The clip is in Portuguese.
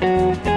Música